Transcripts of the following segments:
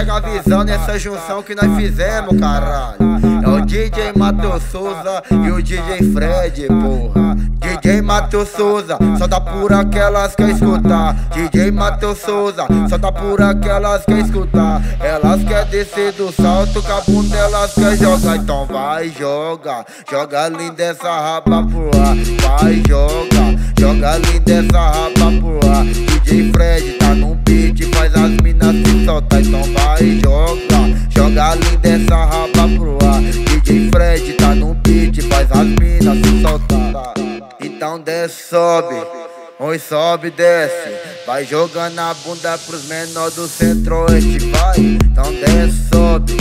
Pega a visão nessa junção que nós fizemos, caralho. É o DJ Matheus Souza e o DJ Fred, porra. DJ Matheus Souza, só dá por aquelas que escutar. DJ Matheus Souza, só dá por aquelas que escutar. Elas quer descer do salto, com a bunda elas quer jogar. Então vai, joga, joga linda essa raba pro ar. Vai, joga, joga linda essa raba pro. DJ Fred tá no beat, faz as minas se soltar. Então Então desce, sobe. Oi, sobe, desce. Vai jogando a bunda pros menores do centro-oeste, vai. Então desce, sobe.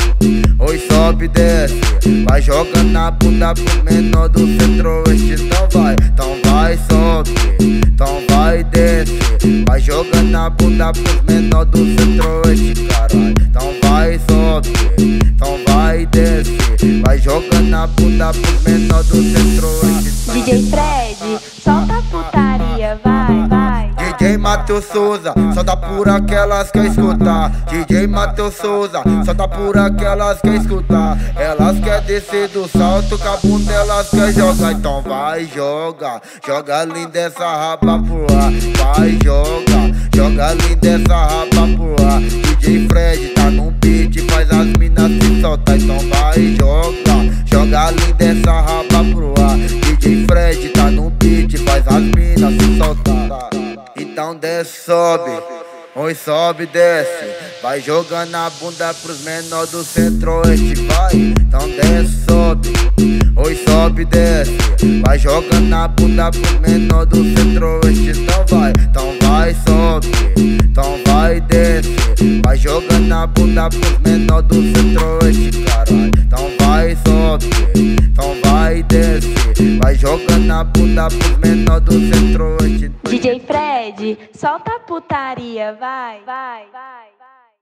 Oi, sobe, desce. Vai jogando a bunda pros menores do centro-oeste, então vai. Então vai, sobe. Então vai, desce. Vai jogando a bunda pros menores do centro-oeste, caralho. Então vai, sobe. Então vai, desce. Vai jogando a bunda pros menores do centro-oeste. DJ Fred, solta a putaria, vai, vai. DJ Matheus Souza, dá por aquelas que escutar. DJ Matheus Souza, dá por aquelas que escutar. Elas quer descer do salto, com a bunda elas quer jogar. Então vai, joga, joga linda essa raba pro ar. Vai, joga, joga linda essa raba pro ar. DJ Fred tá no beat, faz as minas se soltar. Então vai, joga, joga linda essa sobe. Oi, sobe, desce. Vai jogando a bunda pros menores do centro-oeste, vai. Então desce, sobe. Oi, sobe, desce. Vai jogando a bunda pros menores do centro-oeste, então vai. Então vai, sobe. Então vai, desce. Vai jogando a bunda pros menores do centro-oeste, jogando a bunda pros menores do centro-oeste. DJ Fred, solta a putaria, vai, vai, vai.